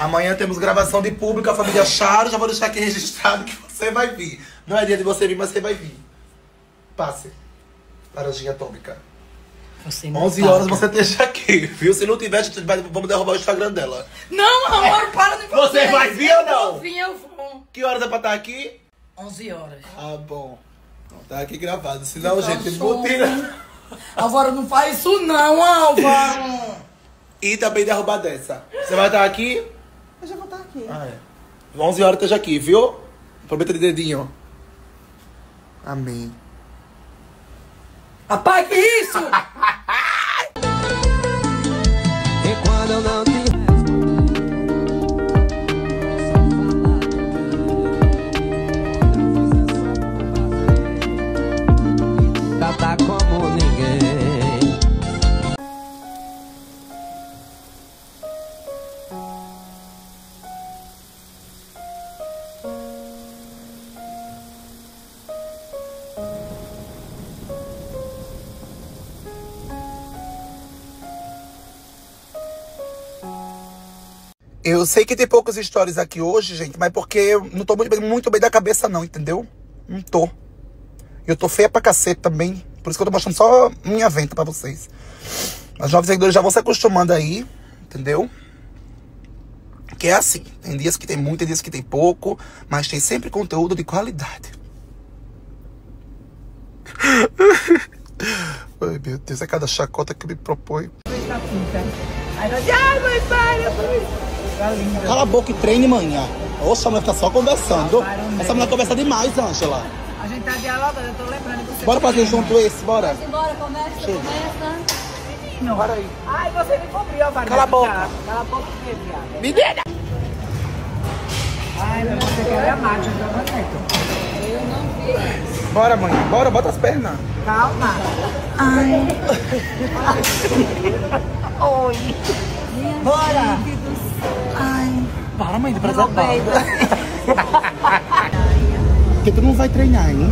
Amanhã temos gravação de público, a família Charo. Já vou deixar aqui registrado que você vai vir. Não é dia de você vir, mas você vai vir. Passe. Laranjinha atômica. Você me 11 paga. horas você esteja aqui, viu? Se não tiver, vamos derrubar o Instagram dela. Não, amor, para de Você vai vir ou não? Eu vou vir, eu vou. Que horas é pra estar aqui? 11 horas. Ah, bom. Não, tá aqui gravado. Senão, Então, gente, show. mentira. Álvaro, não faz isso não, Álvaro. E também derrubar dessa. Você vai estar aqui? Eu já vou estar aqui. Ah, é. 11 horas esteja aqui, viu? Prometa de dedinho. Amém. Apague isso! Eu sei que tem poucas histórias aqui hoje, gente, mas porque eu não tô muito bem, muito bem da cabeça, não, entendeu? Não tô. Eu tô feia pra cacete também. Por isso que eu tô mostrando só minha venta pra vocês. Os novos seguidores já vão se acostumando aí, entendeu? Que é assim. Tem dias que tem muito, tem dias que tem pouco, mas tem sempre conteúdo de qualidade. Ai, meu Deus, é cada chacota que me propõe. Ai, mãe, para, mãe. Tá linda. Cala a boca e treine, manhã. Oxa, a mulher fica só conversando. Essa mulher conversa demais, Ângela. A gente tá dialogando, eu tô lembrando que você... Bora fazer junto esse, bora. Embora, começa, Chega. começa. Não. Bora aí. Ai, você me cobriu, Álvaro. Cala a boca. Cala a boca, viado. Menina! Ai, meu, você quer a máquina do Neto. Bora, mãe. Bora, bota as pernas. Calma. Ai. Oi. Bora. Ai. Para, mãe, de peito. Porque tu não vai treinar, hein?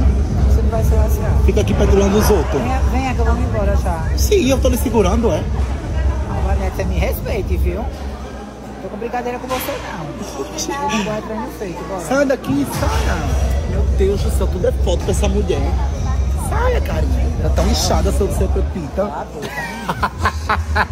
Você não vai ser assim, ó. Fica aqui petulando os outros. Venha, venha que eu vou me embora já. Sim, eu tô lhe segurando, é. Agora, Neto, você me respeite, viu? Tô com brincadeira com você, não. Bora. Sai daqui, saia. Meu Deus do céu, tudo é foto pra essa mulher. Saia, carinha. Tá tão inchada seu, seu pepita. A boca.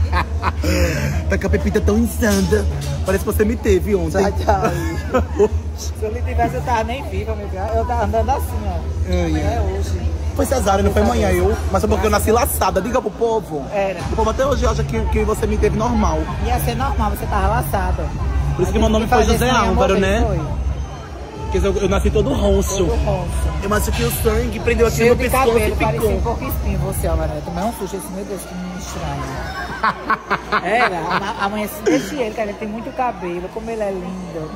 Tá com a pepita tão insanda. Parece que você me teve ontem. Sai daí. Se eu lhe tivesse, eu tava nem viva, meu filho. Eu tava andando assim, ó. Ai, ai. É hoje. Foi cesárea, não foi amanhã eu. Mas foi porque eu nasci laçada. Diga pro povo. Era. O povo até hoje acha que, que você me teve normal. Ia ser normal, você tava laçada. Por isso que meu nome foi José Álvaro, né? Porque eu, eu nasci todo roncho. Todo roncho. Eu machuquei o sangue, prendeu aqui Cheio no pescoço cabelo, e parecia um ficou. pouco espinho você, Álvaro. Tomei um susto, esse meu Deus, que menino estranho. Era, a- amanhã se deixa ele, cara, ele tem muito cabelo, como ele é lindo.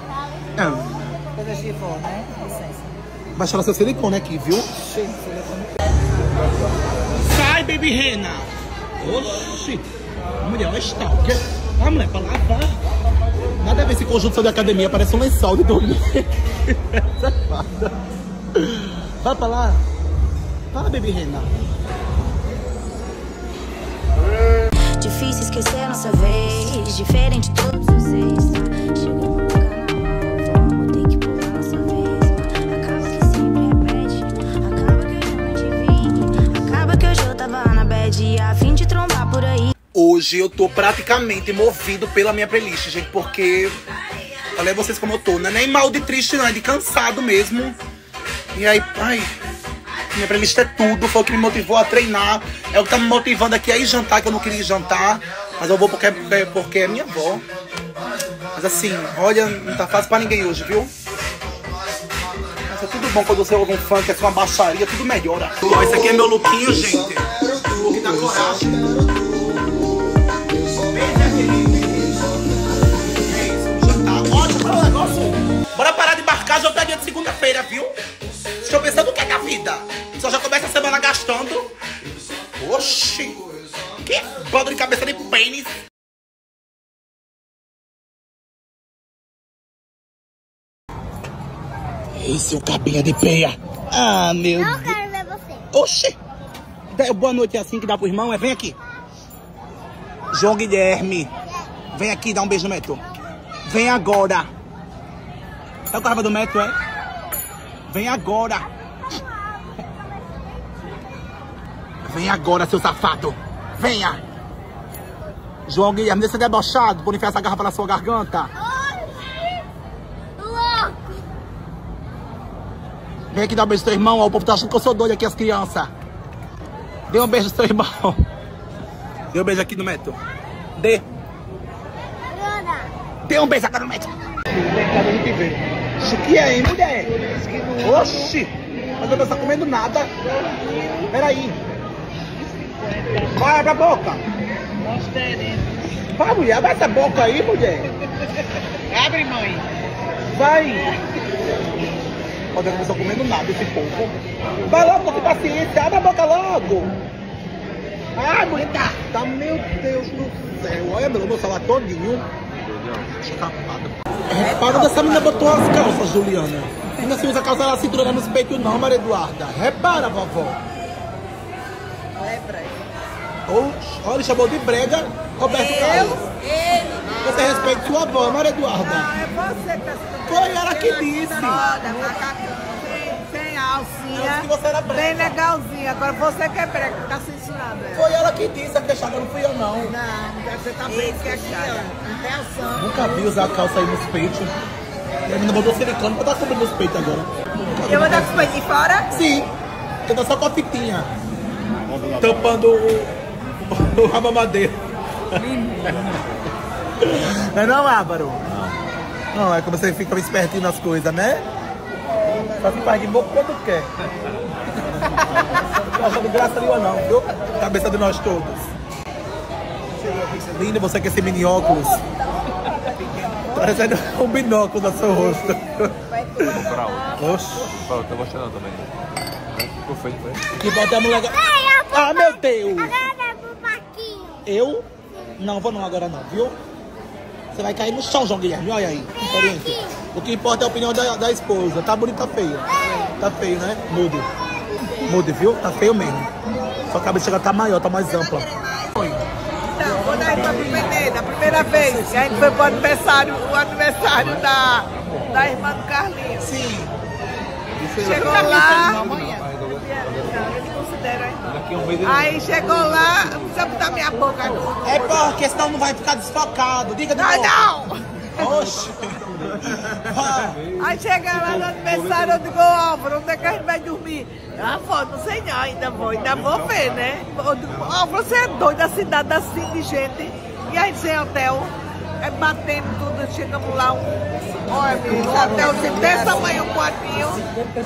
É, Coisa de vó, né? Licença. baixaram seu silicone aqui, viu? Cheio de silicone. Sai, baby rena! Oxi! Mulher, olha stalker. Ah, mulher, pra lavar. Nada a ver esse conjunto seu de academia, parece um lençol de dormir. Vai pra lá. Fala, baby rena. Difícil esquecer nossa vez, diferente de todos Hoje eu tô praticamente movido pela minha playlist, gente, porque. Falei a vocês como eu tô, não é nem mal de triste, não, é de cansado mesmo. E aí, ai. Minha playlist é tudo, foi o que me motivou a treinar. É o que tá me motivando aqui a ir jantar, que eu não queria ir jantar. Mas eu vou porque, porque, porque é minha avó. Mas assim, olha, não tá fácil pra ninguém hoje, viu? Mas é tudo bom quando você ouve um funk, é uma baixaria, tudo melhora. Ó, esse aqui é meu lookinho, gente. Look da coragem. Já tá dia de segunda-feira, viu? Estou pensando o que é da vida. Só já começa a semana gastando. Oxi. Que bando de cabeça de pênis. Esse é o cabinha de peia. Ah, meu Não Deus. quero ver você. Oxi! Boa noite é assim que dá pro irmão, é? Vem aqui. João Guilherme. Vem aqui dar um beijo no Meto. Vem agora. É o carro do metro, é? Vem agora. Vem agora, seu safado. Venha. João Guilherme, deixa debochado por enfiar essa garrafa na sua garganta. Louco! Vem aqui dar um beijo pro seu irmão, ó. O povo tá achando que eu sou doido aqui, as crianças. Dê um beijo pro seu irmão. Dê um beijo aqui no metro. Dê. Dê um beijo agora no metro. Isso que é, hein, mulher? Oxi! Mas eu não tá comendo nada. Peraí. Vai, abre a boca. Vai, mulher, abre essa boca aí, mulher. Abre, mãe. Vai. Olha, eu não estou comendo nada esse povo. Vai logo, com paciência. Abre a boca logo. Ai, mulher, tá. Tá, meu Deus do céu. Olha, meu, meu celular todinho. Repara onde essa menina botou as calças, Juliana. Ainda se usa calça na cintura, não nos peitos não, Maria Eduarda. Repara, vovó. É, Brega. Oxe, olha, ele chamou de brega Roberto Carlos. Ele. Você respeita sua avó, Maria Eduarda. É você que tá sendo Foi ela que disse. Roda, macacão, sem, sem Eu alcinha. disse que você era brega. Bem legalzinha. Agora você que é brega, tá ela que disse, a queixada não fui eu não. Não, você tá bem queixada. Reação. Nunca vi usar calça aí nos peitos. E a menina botou silicone pra tá cobrindo os peitos agora. Eu vou dar com os peitos de fora? Sim, eu tô só com a fitinha. Tampando o, o rabamadeiro. Não é não, Álvaro? Não, é como você fica espertinho nas coisas, né? Só se faz de boca quando quer. Não tô achando graça nenhuma não, viu? Cabeça de nós todos. Linda, você com esse mini óculos. Parecendo um binóculo no seu rosto. Comprar outro. Oxi. Eu tô gostando também. Ficou feio, foi? Que bota a mulher... Ah, meu Deus! Agora pro Paquinho! Eu? Não, vou não agora não, viu? Você vai cair no chão, João Guilherme. Olha aí, experiência. O que importa é a opinião da, da esposa. Tá bonito, tá feio? Tá feio, né? Mude. Mude, viu? Tá feio mesmo. Sua cabeça tá maior, tá mais ampla. Então, quando a gente foi pro da primeira vez, que a gente foi pro aniversário, o aniversário da, da irmã do Carlinhos. Sim. Chegou lá. Aí chegou lá, não precisa botar minha boca. É porque senão não vai ficar desfocado. Diga de Não, novo. não! Oxi. Aí chega lá no aniversário, eu digo, ô Álvaro, onde é que a gente vai dormir? Ah, vou, não sei não, ainda vou, ainda vou ver, né? Álvaro, você é doido, a cidade assim de gente. E aí sem hotel, é batendo tudo, chegamos lá, um, olha, um hotelzinho desse tamanho, quartinho,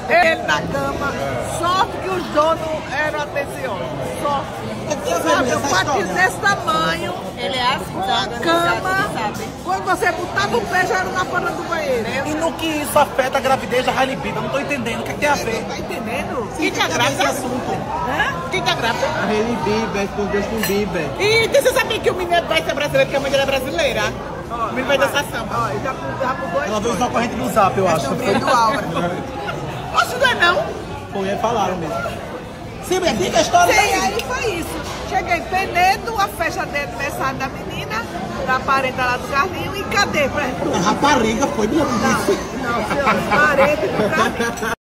ele na cama, sorte que os donos eram atenciosos, sorte. Sabe, um quartinho desse tamanho, Ele é assim, uma cama, quando você botava o pé já era na porta do banheiro. E no que isso afeta a gravidez da Hailey Bieber? Não tô entendendo. O que, é que tem a ver? Tá entendendo? Quem tá grávida? esse assunto? Hã? Quem tá grávida? A Hailey Bieber, com Justin Bieber. E você sabia que o menino vai ser brasileiro, porque a mãe dele é brasileira? O menino vai dançar samba. Ó, já, já mudou a Ela veio usar a corrente do zap, eu acho. história do Álvaro. Posso não é não? Foi, aí falaram mesmo. Sim, mulher, diga a história Sim, daí. aí foi isso. Cheguei em Penedo, a festa de aniversário da menina, da parenta lá do Carlinho, e cadê pra? A rapariga foi, minha Não, não, senhor, parente, pra...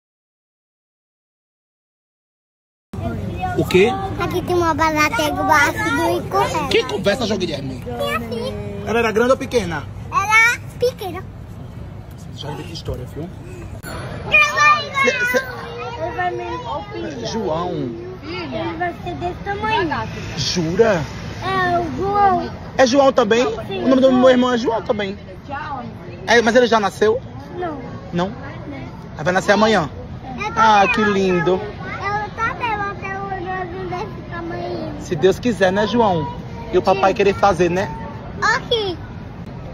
O quê? Aqui tem uma barata igual ácido e correto. Que conversa, João Guilherme? Minha filha, Ela era grande ou pequena? ela é pequena. Já vi que história, viu? Filha, João. ele vai ser desse tamanho. Jura? É, o João. É João também? O nome do meu irmão é João também. É, mas ele já nasceu? Não. Não? Aí vai nascer amanhã. Ah, que lindo. Se Deus quiser, né, João? E o papai querer fazer, né? Aqui.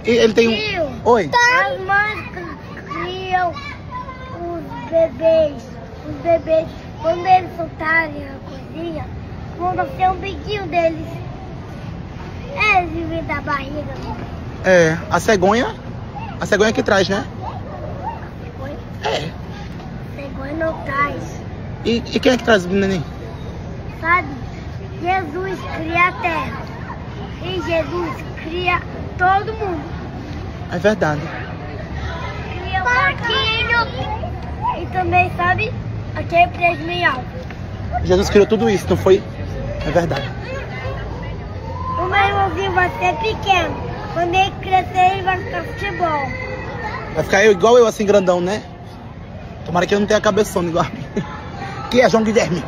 E ele tem Tio. um. Oi. As mães cri- criam os bebês. Os bebês, quando eles soltarem a coisinha, vão nascer um biquinho deles. Eles vivem da barriga. É, a cegonha. A cegonha que traz, né? Oi? É. Cegonha não traz. E, e quem é que traz o neném? Sabe? Jesus cria a terra. E Jesus cria todo mundo. É verdade. E o parquinho. E também, sabe, aquele prédio meio alto. Jesus criou tudo isso, não foi? É verdade. O meu irmãozinho vai ser pequeno. Quando ele crescer, ele vai ficar futebol. Vai ficar eu, igual eu, assim, grandão, né? Tomara que eu não tenha cabeçona igual a mim. Que é João Guilherme.